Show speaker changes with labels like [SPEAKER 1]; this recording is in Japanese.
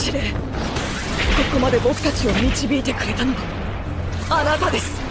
[SPEAKER 1] 司令ここまで僕たちを導いてくれたのはあなたです。